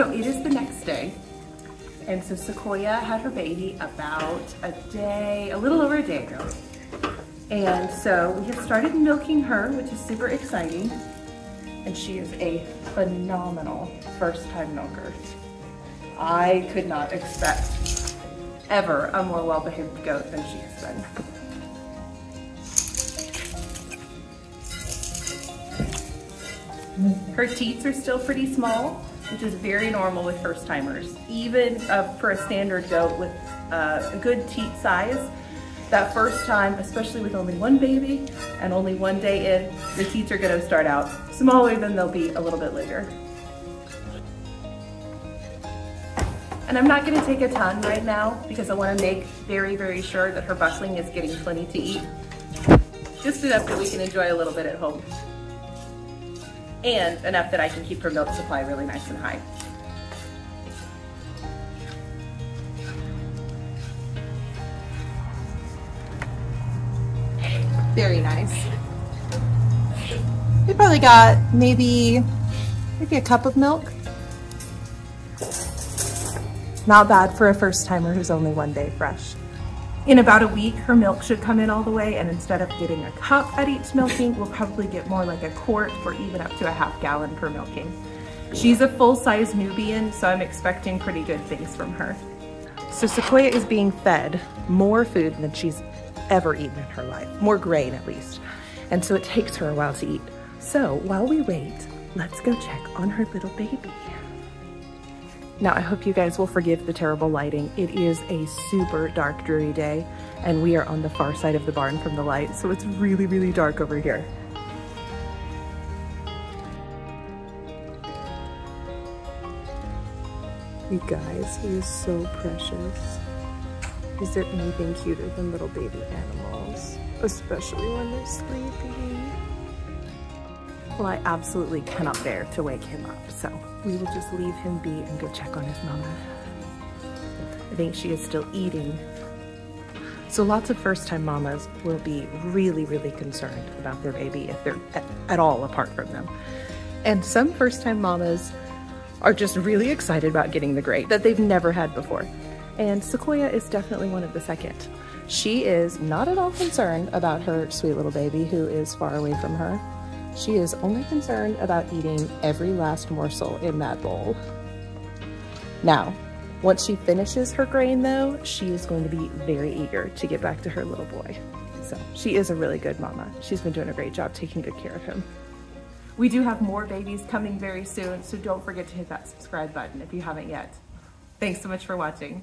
So it is the next day. And so Sequoia had her baby about a day, a little over a day ago. And so we have started milking her, which is super exciting. And she is a phenomenal first time milker. I could not expect ever a more well-behaved goat than she has been. Her teats are still pretty small, which is very normal with first timers. Even uh, for a standard goat with uh, a good teat size, that first time, especially with only one baby and only one day in, the teats are gonna start out smaller than they'll be a little bit later. And I'm not gonna take a ton right now because I wanna make very, very sure that her buckling is getting plenty to eat. Just enough that we can enjoy a little bit at home and enough that I can keep her milk supply really nice and high. Very nice. We probably got maybe, maybe a cup of milk. Not bad for a first timer who's only one day fresh. In about a week, her milk should come in all the way, and instead of getting a cup at each milking, we'll probably get more like a quart or even up to a half gallon per milking. She's a full-size Nubian, so I'm expecting pretty good things from her. So Sequoia is being fed more food than she's ever eaten in her life, more grain at least. And so it takes her a while to eat. So while we wait, let's go check on her little baby. Now, I hope you guys will forgive the terrible lighting. It is a super dark, dreary day, and we are on the far side of the barn from the light, so it's really, really dark over here. You guys, he is so precious. Is there anything cuter than little baby animals? Especially when they're sleeping. Well, I absolutely cannot bear to wake him up, so we will just leave him be and go check on his mama. I think she is still eating. So lots of first-time mamas will be really, really concerned about their baby if they're at all apart from them. And some first-time mamas are just really excited about getting the great that they've never had before. And Sequoia is definitely one of the second. She is not at all concerned about her sweet little baby who is far away from her. She is only concerned about eating every last morsel in that bowl. Now, once she finishes her grain though, she is going to be very eager to get back to her little boy. So she is a really good mama. She's been doing a great job taking good care of him. We do have more babies coming very soon, so don't forget to hit that subscribe button if you haven't yet. Thanks so much for watching.